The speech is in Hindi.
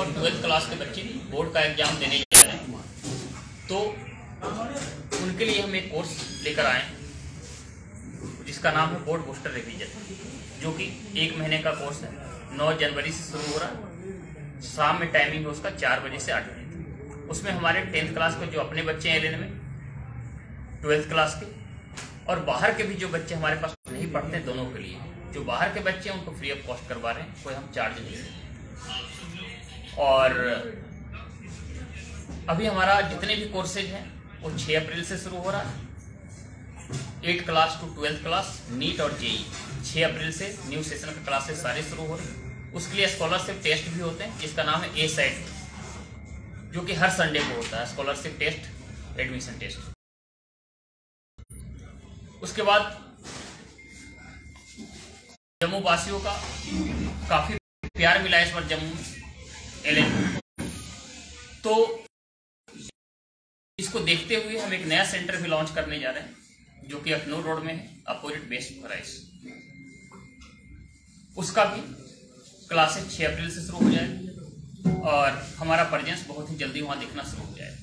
और ट्वेल्थ क्लास के बच्चे बोर्ड का एग्ज़ाम देने जा रहे हैं। तो उनके लिए हम एक कोर्स लेकर आए जिसका नाम है बोर्ड बूस्टर रिवीजन, जो कि एक महीने का कोर्स है। नौ जनवरी से शुरू हो रहा है, शाम में टाइमिंग है उसका, चार बजे से आठ बजे उसमें हमारे टेंथ क्लास के जो अपने बच्चे हैं एल में ट्वेल्थ क्लास के, और बाहर के भी जो बच्चे हमारे पास नहीं पढ़ते दोनों के लिए, जो बाहर के बच्चे हैं उनको फ्री ऑफ़ कॉस्ट करवा रहे हैं, कोई हम चार्ज नहीं और अभी हमारा जितने भी कोर्सेज हैं, वो 6 अप्रैल से शुरू हो रहा है। Eight class to twelfth class NEET और जेई 6 अप्रैल से न्यू सेशन का क्लासेस सारे शुरू हो रहे हैं। उसके लिए स्कॉलरशिप टेस्ट भी होते हैं, जिसका नाम है ए सेट जो कि हर संडे को होता है स्कॉलरशिप टेस्ट एडमिशन टेस्ट उसके बाद जम्मू वासियों का काफ़ी प्यार मिला इस बार जम्मू तो इसको देखते हुए हम एक नया सेंटर भी लॉन्च करने जा रहे हैं, जो कि अखनूर रोड में है अपोजिट बेस्ट प्राइस उसका भी क्लासेस 6 अप्रैल से शुरू हो जाएगी और हमारा प्रजेंस बहुत ही जल्दी वहाँ दिखना शुरू हो जाएगा।